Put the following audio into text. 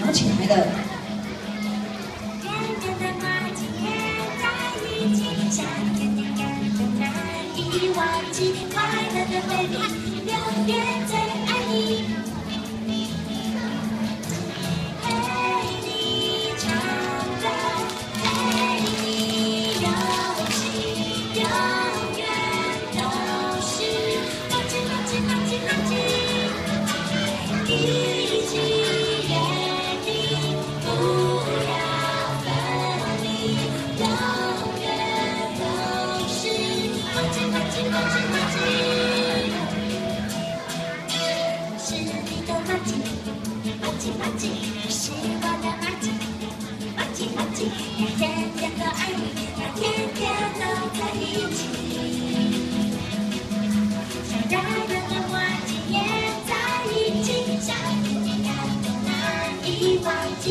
摇起来了。快乐的忆，永远最爱你。是我的马吉，马吉马吉，天天都爱你，天天都在一起。想家人的马吉也在一起，想你感动难以忘记。